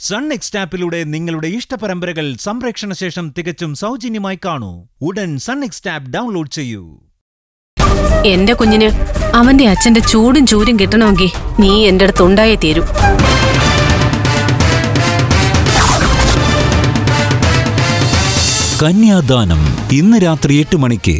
Sun next ആപ്പിലൂടെ നിങ്ങളുടെ ഇഷ്ടപരമ്പരകൾ സംപ്രേക്ഷണ ശേഷം തികച്ചും സൗജന്യമായി കാണൂ. ഉടൻ സൺ നെക്സ്റ്റ് ആപ്പ് ഡൗൺലോഡ് ചെയ്യൂ. എന്റെ കുഞ്ഞിന് അവന്റെ അച്ഛന്റെ ചൂടും ചൂരും കിട്ടണമെങ്കിൽ നീ എന്റെ അടുത്ത് ഉണ്ടായേ തീരൂ. കന്യാദാനം ഇന്ന് രാത്രി എട്ട് മണിക്ക്